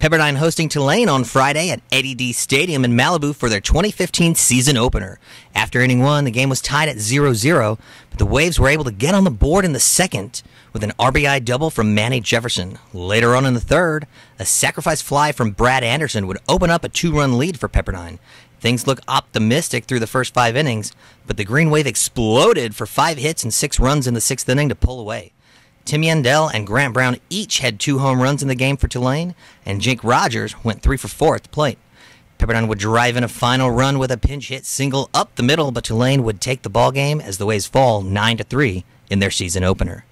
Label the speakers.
Speaker 1: Pepperdine hosting Tulane on Friday at Eddy D Stadium in Malibu for their 2015 season opener. After inning one, the game was tied at 0 0, but the Waves were able to get on the board in the second with an RBI double from Manny Jefferson. Later on in the third, a sacrifice fly from Brad Anderson would open up a two run lead for Pepperdine. Things look optimistic through the first five innings, but the Green Wave exploded for five hits and six runs in the sixth inning to pull away. Tim Yandell and Grant Brown each had two home runs in the game for Tulane, and Jake Rogers went three for four at the plate. Pepperdine would drive in a final run with a pinch hit single up the middle, but Tulane would take the ball game as the Waves fall nine to three in their season opener.